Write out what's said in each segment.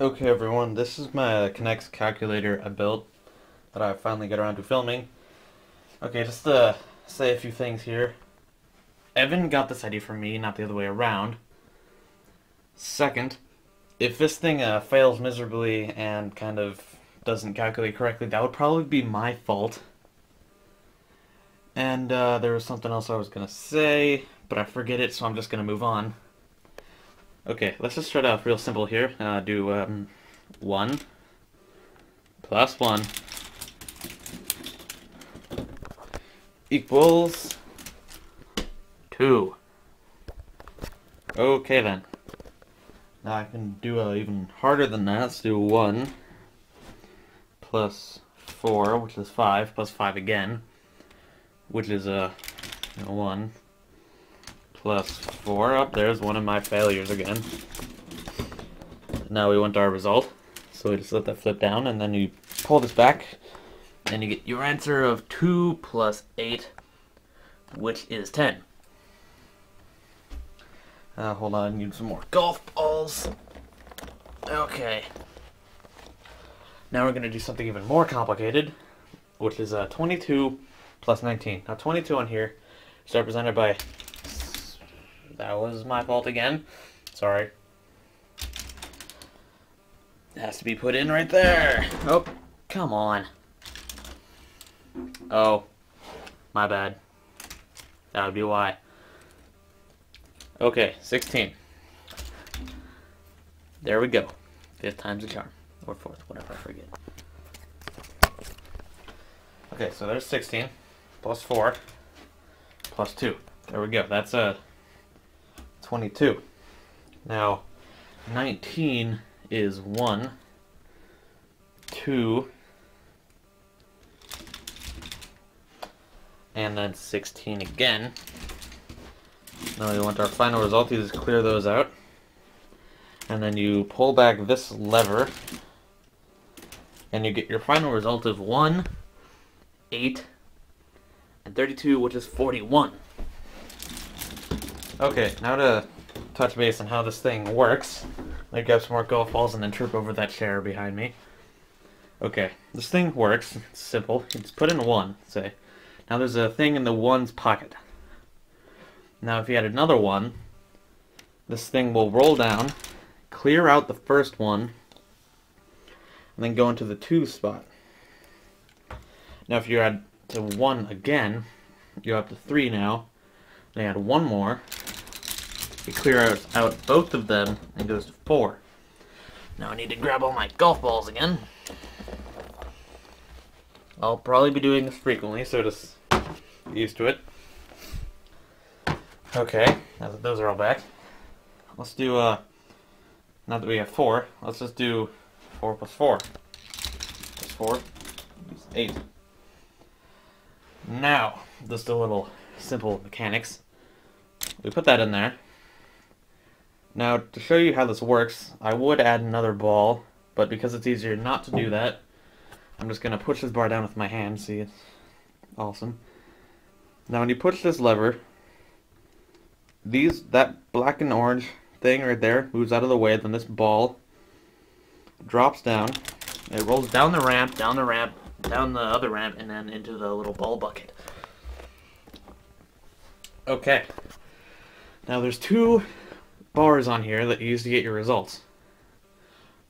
Okay everyone, this is my K'NEX calculator I built that I finally got around to filming. Okay, just to say a few things here. Evan got this idea from me, not the other way around. Second, if this thing uh, fails miserably and kind of doesn't calculate correctly, that would probably be my fault. And uh, there was something else I was gonna say, but I forget it, so I'm just gonna move on. Okay, let's just start off real simple here. Uh, do um, 1 plus 1 equals 2. Okay then. Now I can do uh, even harder than that. Let's do 1 plus 4, which is 5, plus 5 again, which is uh, 1 plus 4. Up there's one of my failures again. Now we want our result. So we just let that flip down, and then you pull this back, and you get your answer of 2 plus 8, which is 10. Uh, hold on, need some more golf balls. Okay. Now we're going to do something even more complicated, which is uh, 22 plus 19. Now 22 on here is represented by that was my fault again. Sorry. It has to be put in right there. Oh, come on. Oh, my bad. That would be why. Okay, 16. There we go. Fifth time's a charm. Or fourth, whatever, I forget. Okay, so there's 16. Plus 4. Plus 2. There we go. That's a 22. Now, 19 is 1, 2, and then 16 again. Now we want our final result, you just clear those out. And then you pull back this lever, and you get your final result of 1, 8, and 32, which is 41. Okay, now to touch base on how this thing works. Me grab some more golf balls and then trip over that chair behind me. Okay, this thing works. It's simple. You just put in one, say. Now there's a thing in the one's pocket. Now if you add another one, this thing will roll down, clear out the first one, and then go into the two spot. Now if you add to one again, you're up to three now. Then add one more, we clear out, out both of them and goes to four. Now I need to grab all my golf balls again. I'll probably be doing this frequently, so just get used to it. Okay, now that those are all back, let's do, uh, now that we have four, let's just do four plus four. Plus four is eight. Now, just a little simple mechanics. We put that in there. Now, to show you how this works, I would add another ball, but because it's easier not to do that, I'm just going to push this bar down with my hand. See, it's awesome. Now, when you push this lever, these that black and orange thing right there moves out of the way, then this ball drops down. It rolls down the ramp, down the ramp, down the other ramp, and then into the little ball bucket. Okay. Now there's two bars on here that you use to get your results.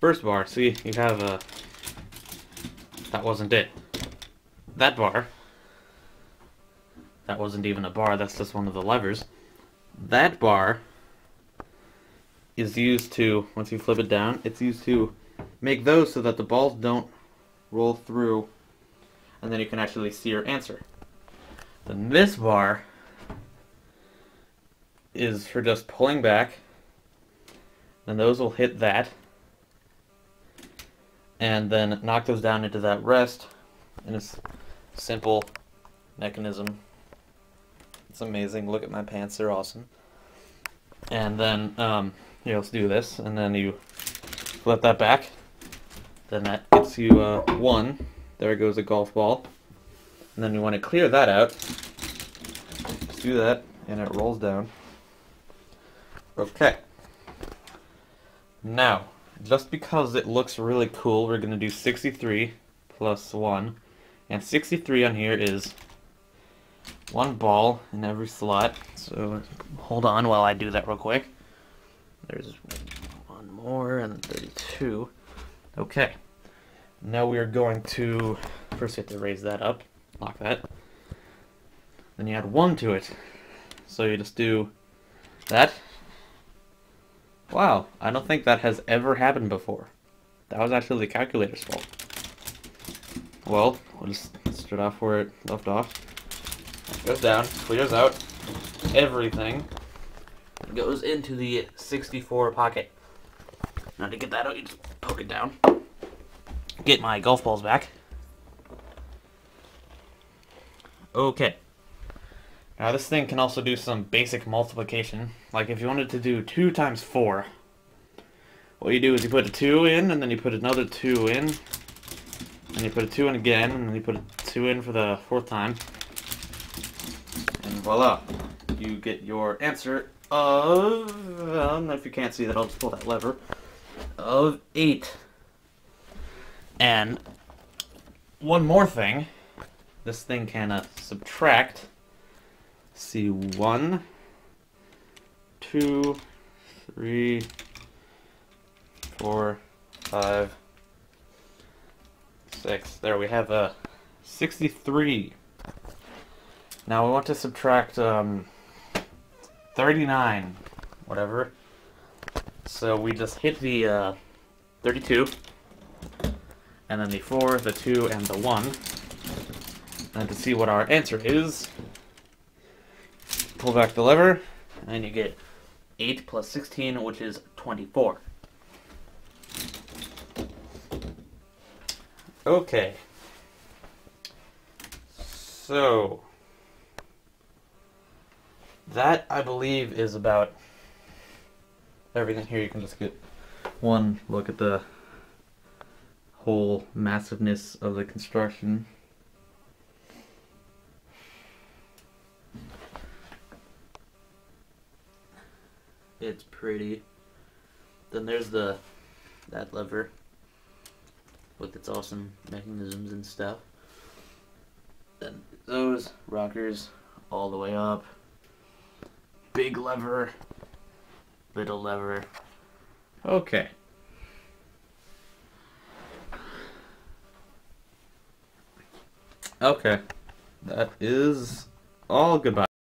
First bar, see, you have a... That wasn't it. That bar, that wasn't even a bar, that's just one of the levers. That bar is used to, once you flip it down, it's used to make those so that the balls don't roll through and then you can actually see your answer. Then this bar is for just pulling back then those will hit that. And then knock those down into that rest. And it's simple mechanism. It's amazing. Look at my pants, they're awesome. And then, um, here, let's do this. And then you flip that back. Then that gets you uh, one. There goes a golf ball. And then you want to clear that out. Just do that, and it rolls down. Okay. Now, just because it looks really cool, we're going to do 63 plus 1. And 63 on here is one ball in every slot. So hold on while I do that real quick. There's one more and 32. Okay. Now we are going to first you have to raise that up, lock that. Then you add one to it. So you just do that. Wow, I don't think that has ever happened before. That was actually the calculator's fault. Well, we'll just start off where it left off. Goes down, clears out everything. Goes into the 64 pocket. Now to get that out, you just poke it down. Get my golf balls back. Okay. Now this thing can also do some basic multiplication. Like if you wanted to do 2 times 4, what you do is you put a 2 in, and then you put another 2 in, and you put a 2 in again, and then you put a 2 in for the fourth time. And voila! You get your answer of... I don't know if you can't see that, I'll just pull that lever. Of 8. And one more thing. This thing can uh, subtract see one, two, three, four, five, six. There we have a 63. Now we want to subtract um, 39, whatever. So we just hit the uh, 32, and then the 4, the 2, and the 1. And to see what our answer is, pull back the lever, and you get 8 plus 16, which is 24. Okay. So, that, I believe, is about everything here. You can just get one look at the whole massiveness of the construction. It's pretty. Then there's the that lever with its awesome mechanisms and stuff. Then those rockers all the way up. Big lever, little lever. Okay. Okay. That is all. Goodbye.